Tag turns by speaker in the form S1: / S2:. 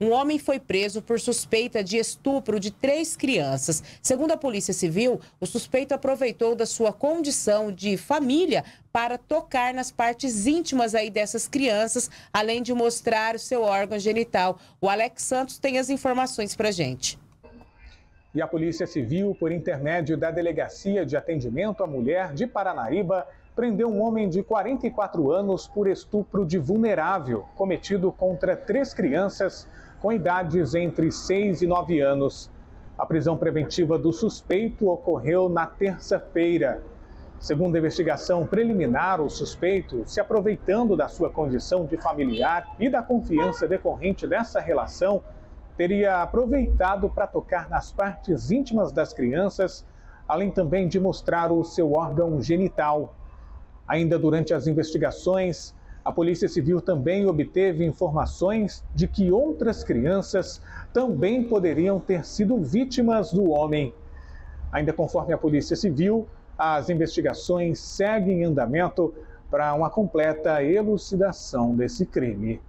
S1: um homem foi preso por suspeita de estupro de três crianças. Segundo a Polícia Civil, o suspeito aproveitou da sua condição de família para tocar nas partes íntimas aí dessas crianças, além de mostrar o seu órgão genital. O Alex Santos tem as informações para gente.
S2: E a Polícia Civil, por intermédio da Delegacia de Atendimento à Mulher de Paranaíba, prendeu um homem de 44 anos por estupro de vulnerável, cometido contra três crianças com idades entre 6 e 9 anos. A prisão preventiva do suspeito ocorreu na terça-feira. Segundo a investigação preliminar, o suspeito, se aproveitando da sua condição de familiar e da confiança decorrente dessa relação, teria aproveitado para tocar nas partes íntimas das crianças, além também de mostrar o seu órgão genital. Ainda durante as investigações, a Polícia Civil também obteve informações de que outras crianças também poderiam ter sido vítimas do homem. Ainda conforme a Polícia Civil, as investigações seguem em andamento para uma completa elucidação desse crime.